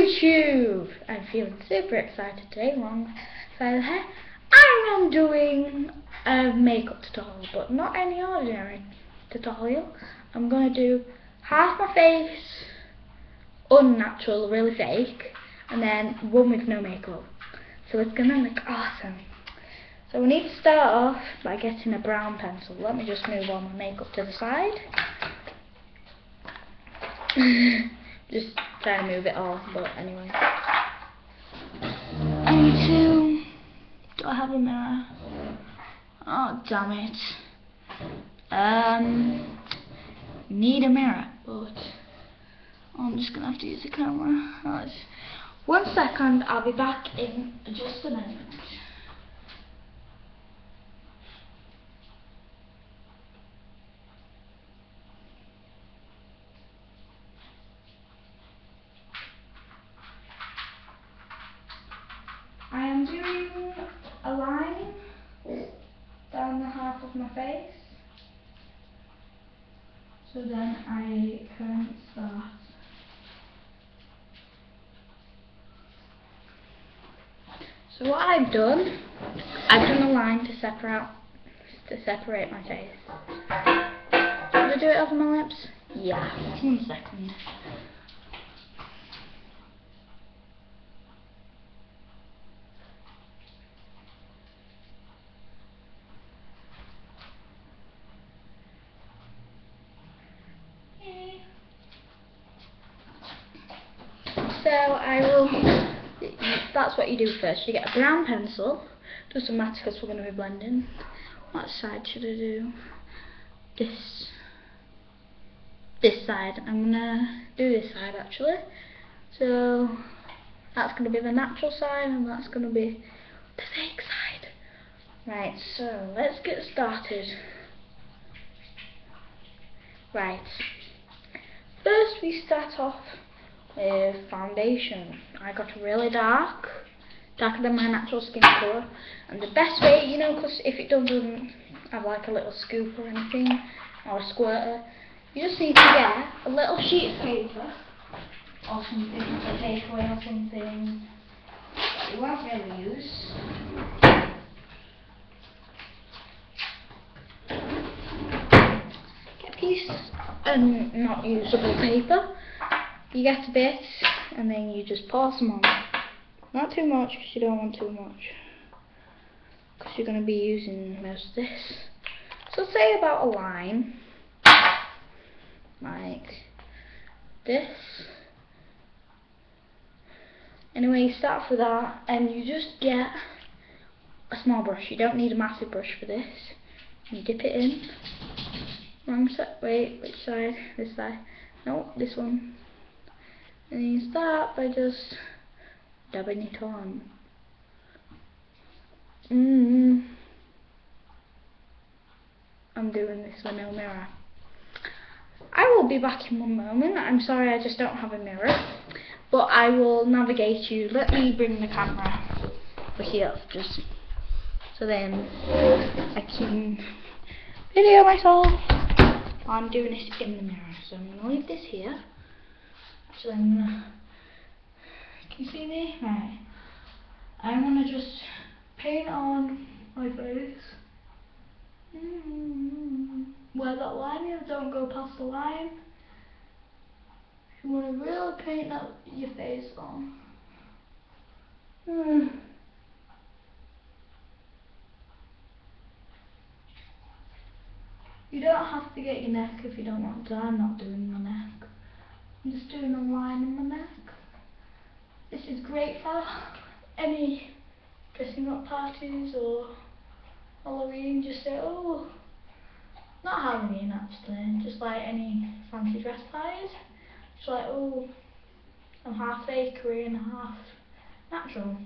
YouTube! I'm feeling super excited today, wrong side of the hair. I am doing a makeup tutorial, but not any ordinary tutorial. I'm going to do half my face, unnatural, really fake, and then one with no makeup. So it's going to look awesome. So we need to start off by getting a brown pencil. Let me just move all my makeup to the side. just try to move it all, but anyway. I need to... Do I have a mirror? Oh, damn it. Um, need a mirror, but I'm just gonna have to use the camera. Right. One second, I'll be back in just a minute. I am doing a line down the half of my face. So then I can start. So what I've done, I've done a line to separate to separate my face. Should I do it over my lips? Yeah, one second. So I will, that's what you do first. You get a brown pencil. Doesn't matter because we're going to be blending. What side should I do? This. This side. I'm going to do this side actually. So that's going to be the natural side and that's going to be the fake side. Right, so let's get started. Right. First we start off with foundation. I got really dark, darker than my natural skin colour. And the best way, you know, because if it doesn't have like a little scoop or anything, or a squirter, you just need to get a little sheet of paper, or something to take away or something that you won't really use. Get a piece of not usable paper you get a bit and then you just pour some on. Not too much because you don't want too much because you're going to be using most of this. So say about a line like this. Anyway, you start with that and you just get a small brush. You don't need a massive brush for this. You dip it in. Wrong side. Wait, which side? This side. No, this one. And you start by just dabbing it on. Mm. I'm doing this with no mirror. I will be back in one moment. I'm sorry I just don't have a mirror. But I will navigate you. Let me bring the camera over here just so then I can video myself. I'm doing this in the mirror. So I'm going to leave this here. Gonna. Can you see me? Right. I'm gonna just paint on my face. Mm-hmm. Where that line is, don't go past the line. You want to really paint that your face on. Mm. You don't have to get your neck if you don't want to. I'm not doing my neck. I'm just doing a line in my neck. Great for any dressing up parties or Halloween. Just say, oh, not Halloween actually, just like any fancy dress parties. Just like, oh, I'm half fake Korean, half natural.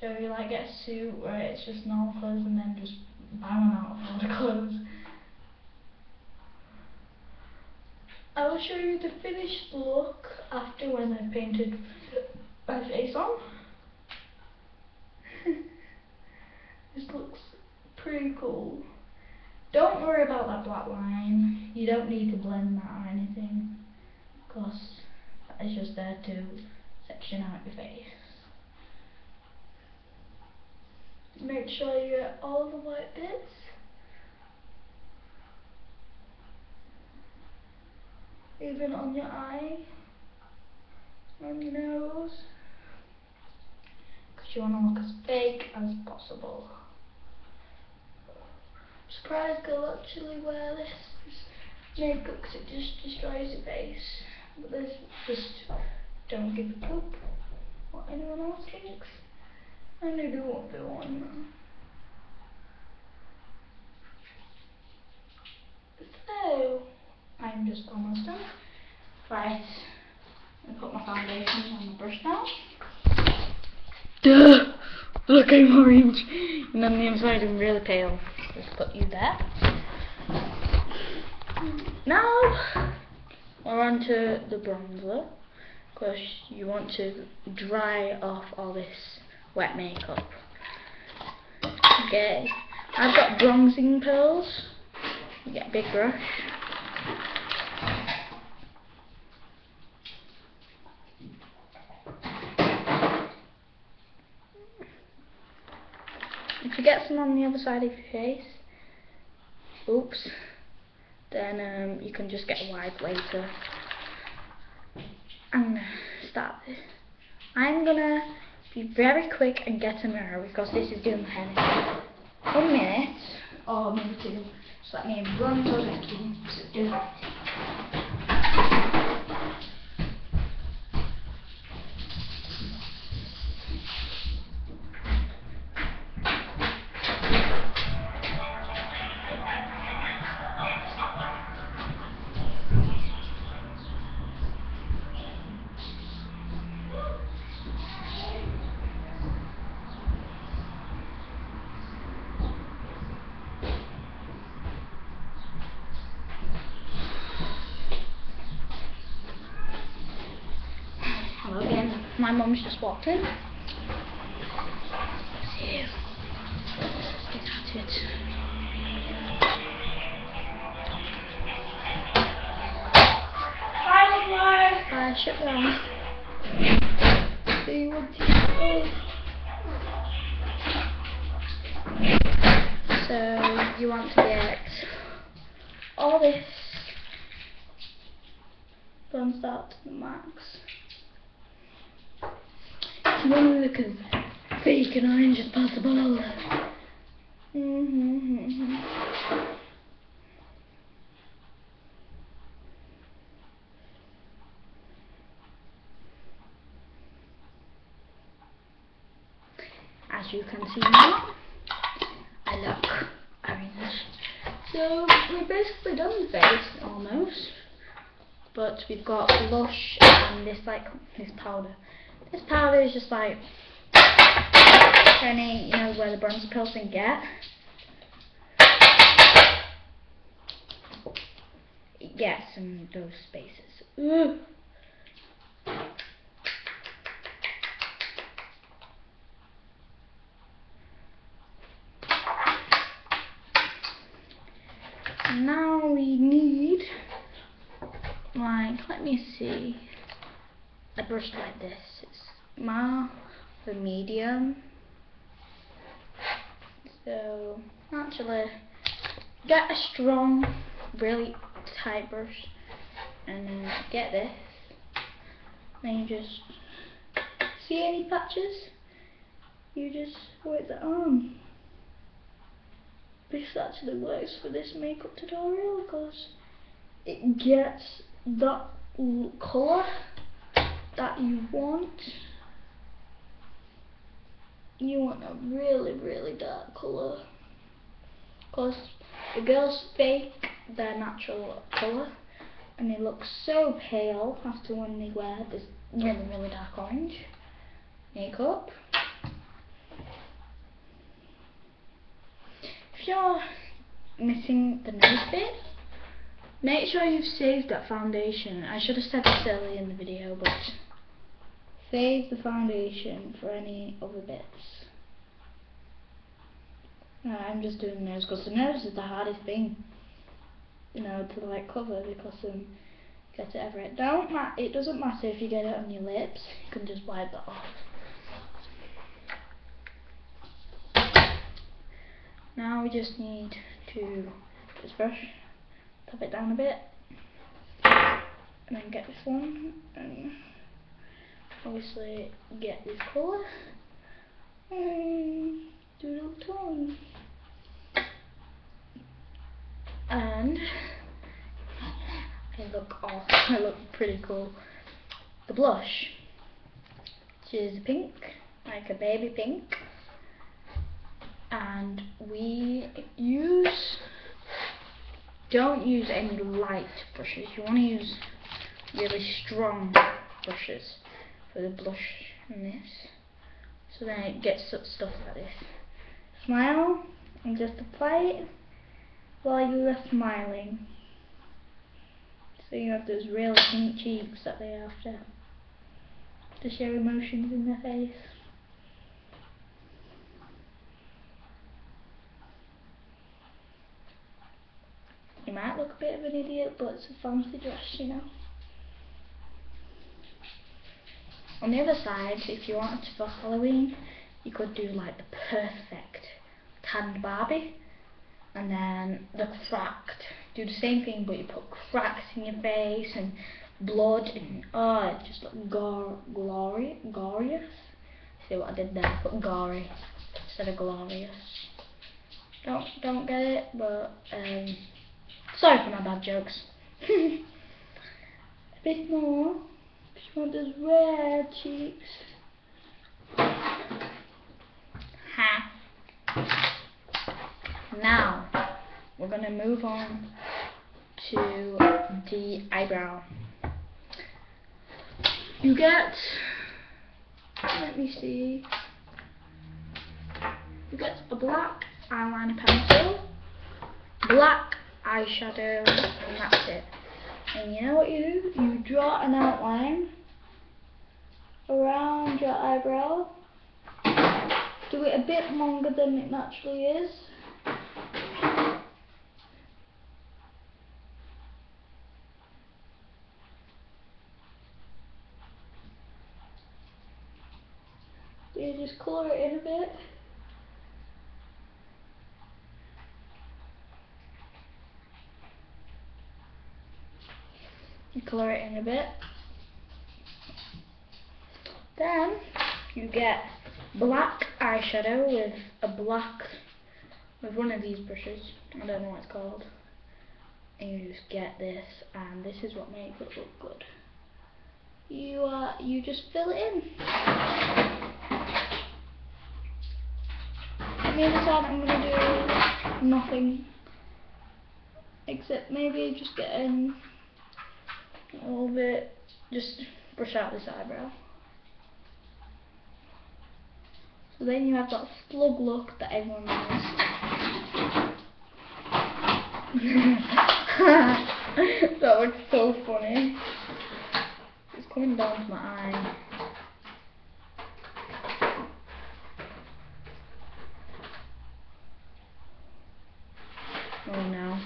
So you like get a suit where it's just normal clothes and then just buy one out of all the clothes. I will show you the finished look after when I painted my face on. this looks pretty cool. Don't worry about that black line. You don't need to blend that or anything. Because that is just there to section out your face. Make sure you get all the white bits. Even on your eye, on your nose. You want to look as fake as possible. surprised girl actually wear this makeup because it just destroys your face. But this just don't give a poop what anyone else thinks. And I do what they one. So, I'm just almost done. Right, I put my foundation on the brush now. Duh! Look, I'm orange. And then the inside I'm really pale. Just put you there. Now, we're on to the bronzer. Because you want to dry off all this wet makeup. Okay, I've got bronzing pearls. You get a big brush. If you get some on the other side of your face, oops, then um, you can just get a wipe later. I'm gonna start this. I'm gonna be very quick and get a mirror because this is doing my head. One minute, or maybe two. So let me run to the do my mum's just walked in. See Get at it. Bye, Bye, shut down. See what you So you want to get all this bronzed out to the max look as fake and orange as possible. Mm -hmm. As you can see now, I look orange. So we've basically done the face almost, but we've got blush and this like this powder. This powder is just like any, you know, where the bronzer pills can get. Gets in those spaces. Ooh. Now we need, like, let me see a brush like this. It's my the medium. So actually get a strong, really tight brush and then get this. Then you just see any patches? You just wait that on. This actually works for this makeup tutorial because it gets that colour that you want. You want a really, really dark colour. Because the girls fake their natural colour and they look so pale after when they wear this really, really dark orange makeup. If you're missing the nose bit, make sure you've saved that foundation. I should have said this earlier in the video, but Save the foundation for any other bits. No, I'm just doing the nose because the nose is the hardest thing, you know, to like cover because um, get it everywhere. Don't ma it doesn't matter if you get it on your lips, you can just wipe that off. Now we just need to just brush, tap it down a bit, and then get this one, and obviously get this colour, and do little tone. And I look awesome, I look pretty cool. The blush, which is pink, like a baby pink. And we use don't use any light brushes. You want to use really strong brushes for the blush in this so then it gets stuff like this. Smile and just apply it while you are smiling. So you have those real pink cheeks that they have to to show emotions in their face You might look a bit of an idiot, but it's a fancy dress, you know. On the other side, if you wanted to for Halloween, you could do like the perfect tanned Barbie, and then the cracked. Do the same thing, but you put cracks in your face and blood, and oh, it just gore, glory, glorious. See what I did there? Put gory instead of glorious. Don't don't get it, but um. Sorry for my bad jokes. a bit more. Just want those red cheeks. Ha. Now, we're going to move on to the eyebrow. You get, let me see, you get a black eyeliner pencil, black eyeshadow, and that's it. And you know what you do? You draw an outline around your eyebrow. Do it a bit longer than it naturally is. you just colour it in a bit. And colour it in a bit. Then you get black eyeshadow with a black, with one of these brushes, I don't know what it's called, and you just get this, and this is what makes it look good. You uh, you just fill it in. The other I'm going to do nothing, except maybe just getting a little bit, just brush out this eyebrow. So then you have that slug look that everyone knows. that looks so funny. It's coming down to my eye. Oh no.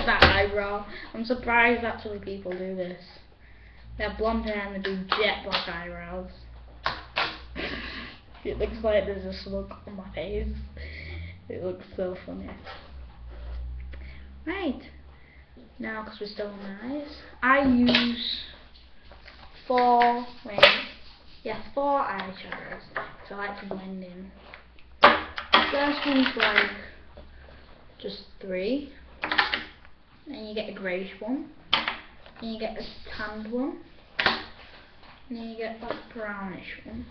at that eyebrow. I'm surprised actually people do this. They have blonde hair and they do jet black eyebrows. it looks like there's a slug on my face. It looks so funny. Right. Now, because we're still on eyes, I use four, wait, yeah, four eyeshadows. So I like to blend in. First one's like just three. Then you get a greyish one. Then you get a tanned one. And then you get that brownish one.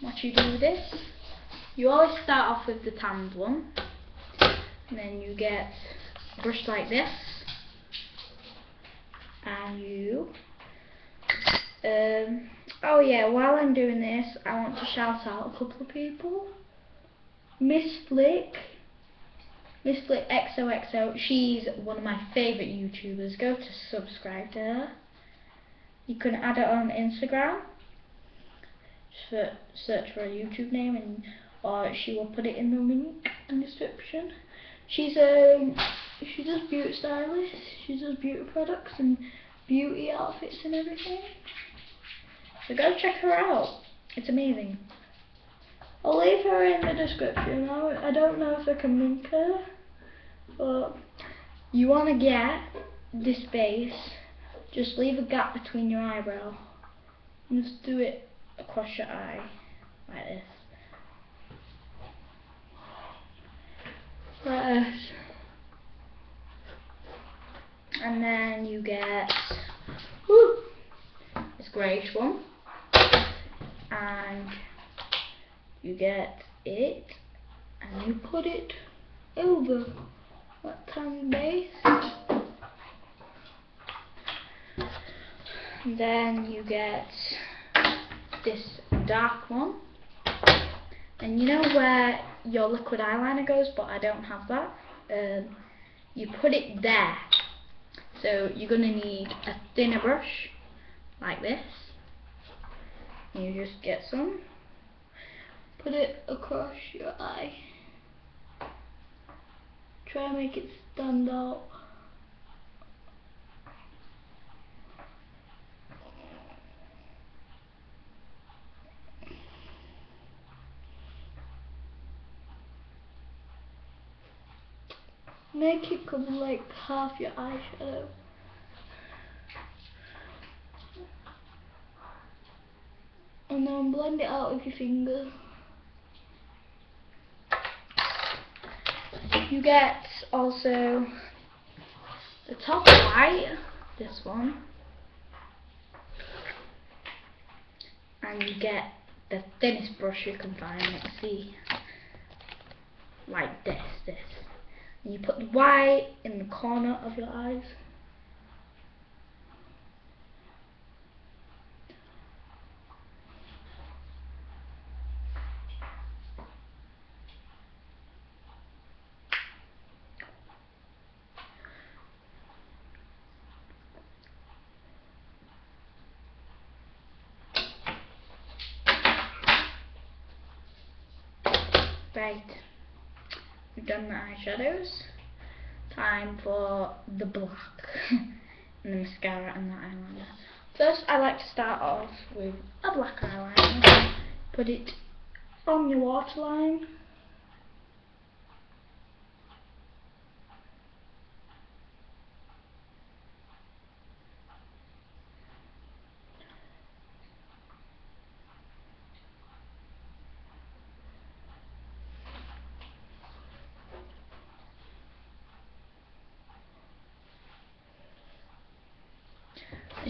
What you do with this, you always start off with the tanned one. And then you get a brush like this. And you um, oh yeah, while I'm doing this, I want to shout out a couple of people. Miss Flick. Miss XOXO. She's one of my favourite YouTubers. Go to subscribe to her. You can add her on Instagram. Just search for a YouTube name and or she will put it in the link in the description. She's um she does beauty stylist. She does beauty products and beauty outfits and everything. So go check her out. It's amazing. I'll leave her in the description. I, don't know if I can link her, but you want to get this base, just leave a gap between your eyebrow and just do it across your eye like this. Like this. And then you get whoo, this greyish one and you get it and you put it over that tiny base. Then you get this dark one. And you know where your liquid eyeliner goes, but I don't have that? Um, you put it there. So you're going to need a thinner brush, like this. You just get some put it across your eye. Try and make it stand out. Make it cover like half your eyeshadow. And then blend it out with your finger. You get also the top white, this one, and you get the thinnest brush you can find. Let's see, like this, this. And you put the white in the corner of your eyes. Right, done the eyeshadows. Time for the black and the mascara and the eyeliner. First, I like to start off with a black eyeliner. Put it on your waterline.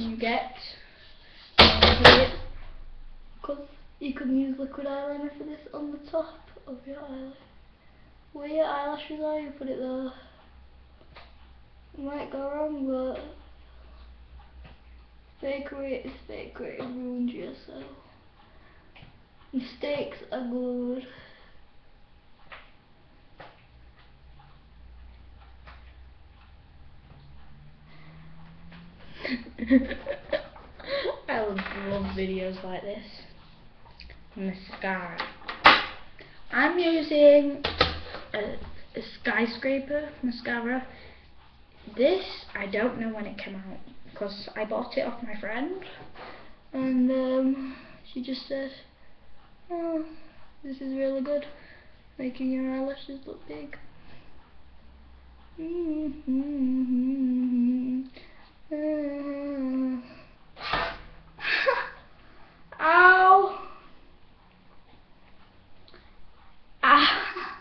and you get because you can use liquid eyeliner for this on the top of your eyelid. Where your eyelashes are, you put it there. Might go wrong, but fakery is fakery, ruins yourself. Mistakes are good. I love, videos like this. Mascara. I'm using a, a skyscraper mascara. This, I don't know when it came out because I bought it off my friend and um, she just said, oh, this is really good, making your eyelashes look big. Mm -hmm. Ow! Ah!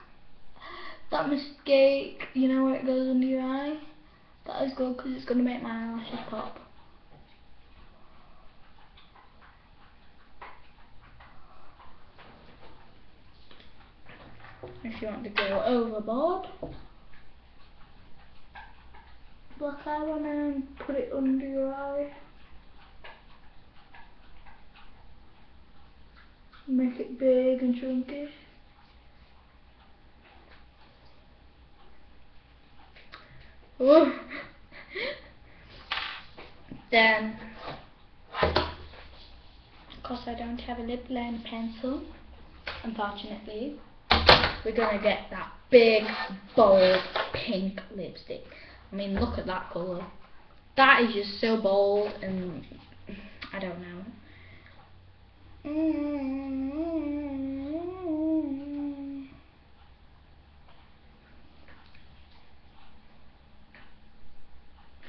That mistake, you know where it goes under your eye? That is good because it's going to make my eyelashes pop. If you want to go overboard black eyeliner and put it under your eye. Make it big and chunky. Ooh. then, because I don't have a lip liner pencil, unfortunately, we're going to get that big, bold, pink lipstick. I mean, look at that colour. That is just so bold and I don't know.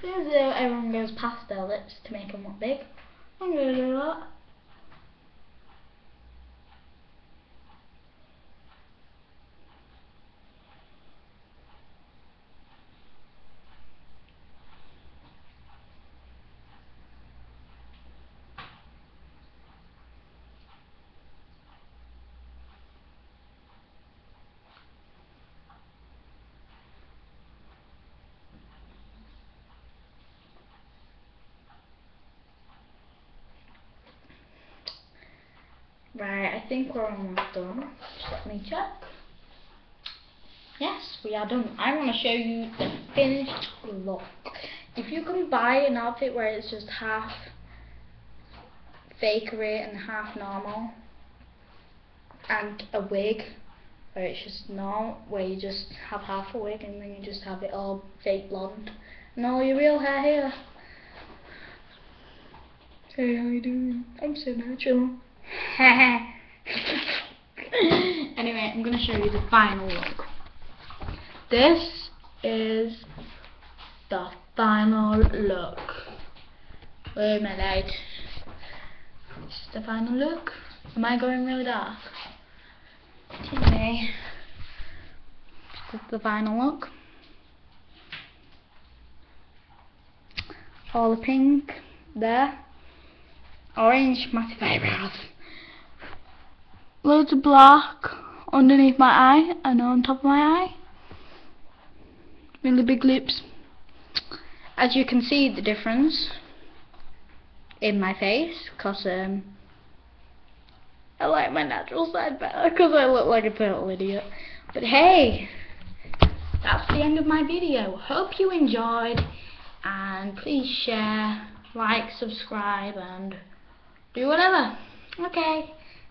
Though everyone goes past their lips to make them look big. I'm gonna do that. We're done. Let me check. Yes, we are done. I want to show you the finished look. If you can buy an outfit where it's just half fakery and half normal, and a wig where it's just normal, where you just have half a wig and then you just have it all fake blonde, and all your real hair here. Hey, how you doing? I'm so natural. anyway, I'm going to show you the final look. This is the final look. Where my light? This is the final look. Am I going really dark? Anyway, this is the final look. All the pink there. Orange massive eyebrows loads of black underneath my eye and on top of my eye. Really big lips. As you can see the difference in my face because um, I like my natural side better because I look like a total idiot. But hey, that's the end of my video. Hope you enjoyed and please share, like, subscribe and do whatever. Okay.